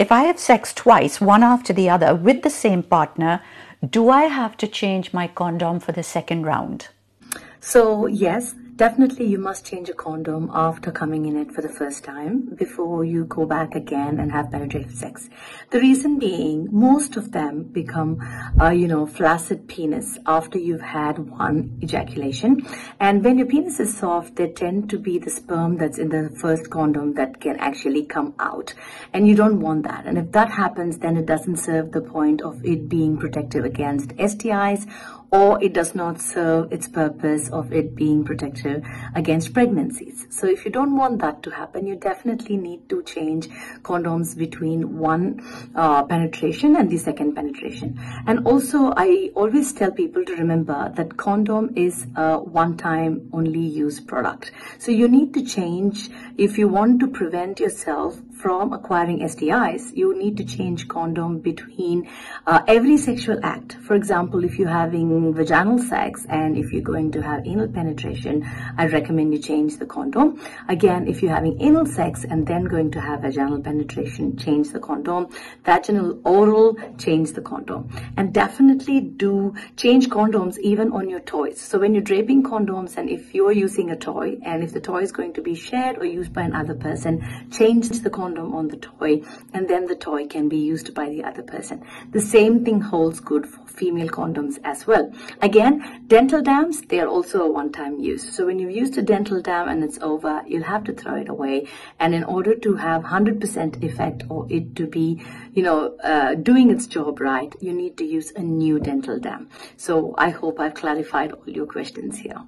If I have sex twice, one after the other, with the same partner, do I have to change my condom for the second round? So, yes, Definitely, you must change a condom after coming in it for the first time before you go back again and have penetrative sex. The reason being, most of them become, uh, you know, flaccid penis after you've had one ejaculation. And when your penis is soft, there tend to be the sperm that's in the first condom that can actually come out. And you don't want that. And if that happens, then it doesn't serve the point of it being protective against STIs or it does not serve its purpose of it being protective against pregnancies. So if you don't want that to happen, you definitely need to change condoms between one uh, penetration and the second penetration. And also, I always tell people to remember that condom is a one-time only use product. So you need to change if you want to prevent yourself from acquiring STIs, you need to change condom between uh, every sexual act. For example, if you're having vaginal sex and if you're going to have anal penetration, I recommend you change the condom. Again, if you're having anal sex and then going to have vaginal penetration, change the condom. Vaginal oral, change the condom. And definitely do change condoms even on your toys. So when you're draping condoms and if you're using a toy and if the toy is going to be shared or used by another person, change the condom on the toy and then the toy can be used by the other person. The same thing holds good for female condoms as well. Again, dental dams, they are also a one-time use. So when you've used a dental dam and it's over, you'll have to throw it away. And in order to have 100% effect or it to be, you know, uh, doing its job right, you need to use a new dental dam. So I hope I've clarified all your questions here.